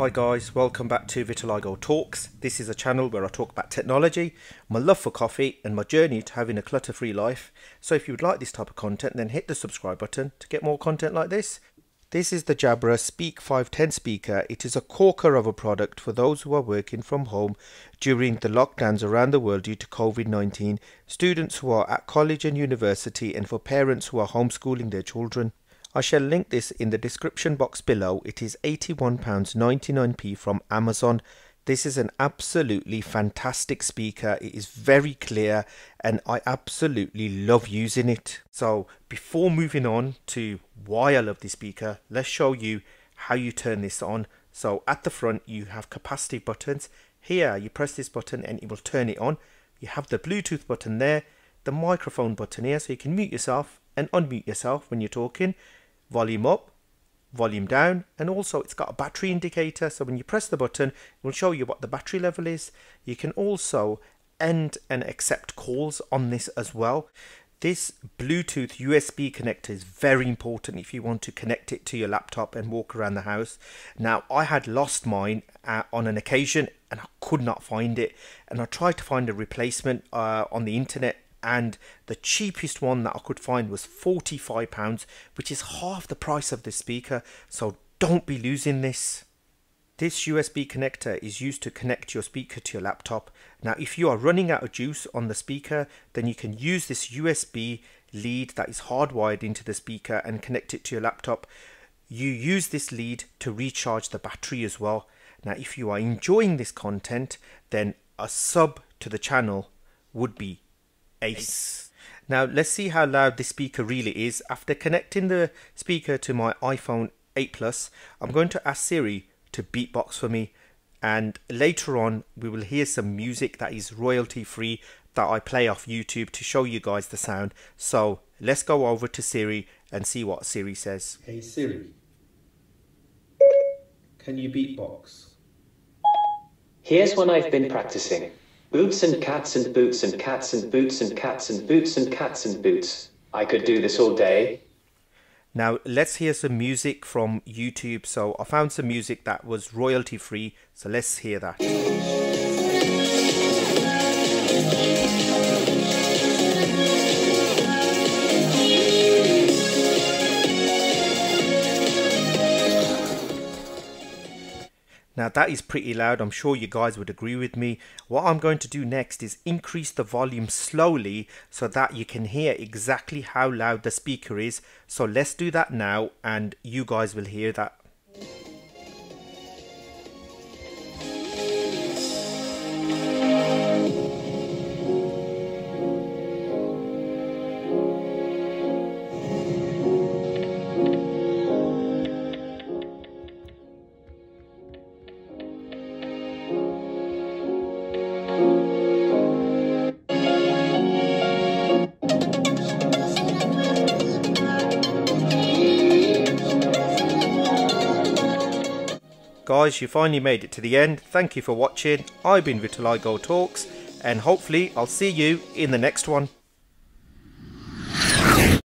Hi guys, welcome back to Vitiligo Talks. This is a channel where I talk about technology, my love for coffee and my journey to having a clutter-free life. So if you would like this type of content then hit the subscribe button to get more content like this. This is the Jabra Speak 510 speaker. It is a corker of a product for those who are working from home during the lockdowns around the world due to COVID-19, students who are at college and university and for parents who are homeschooling their children. I shall link this in the description box below. It is £81.99p from Amazon. This is an absolutely fantastic speaker. It is very clear and I absolutely love using it. So before moving on to why I love this speaker, let's show you how you turn this on. So at the front you have capacitive buttons. Here you press this button and it will turn it on. You have the Bluetooth button there, the microphone button here so you can mute yourself and unmute yourself when you're talking volume up, volume down, and also it's got a battery indicator. So when you press the button, it will show you what the battery level is. You can also end and accept calls on this as well. This Bluetooth USB connector is very important if you want to connect it to your laptop and walk around the house. Now, I had lost mine uh, on an occasion and I could not find it. And I tried to find a replacement uh, on the internet and the cheapest one that I could find was £45 which is half the price of this speaker so don't be losing this. This USB connector is used to connect your speaker to your laptop. Now if you are running out of juice on the speaker then you can use this USB lead that is hardwired into the speaker and connect it to your laptop. You use this lead to recharge the battery as well. Now if you are enjoying this content then a sub to the channel would be Ace. Now let's see how loud this speaker really is. After connecting the speaker to my iPhone 8 Plus, I'm going to ask Siri to beatbox for me and later on we will hear some music that is royalty free that I play off YouTube to show you guys the sound. So let's go over to Siri and see what Siri says. Hey Siri, can you beatbox? Here's one I've been practicing. Boots and cats and boots and cats and boots and cats and boots and cats and boots. I could do this all day. Now let's hear some music from YouTube. So I found some music that was royalty free. So let's hear that. Now that is pretty loud, I'm sure you guys would agree with me. What I'm going to do next is increase the volume slowly so that you can hear exactly how loud the speaker is. So let's do that now and you guys will hear that. Guys, you finally made it to the end. Thank you for watching. I've been Vitiligo Talks and hopefully I'll see you in the next one.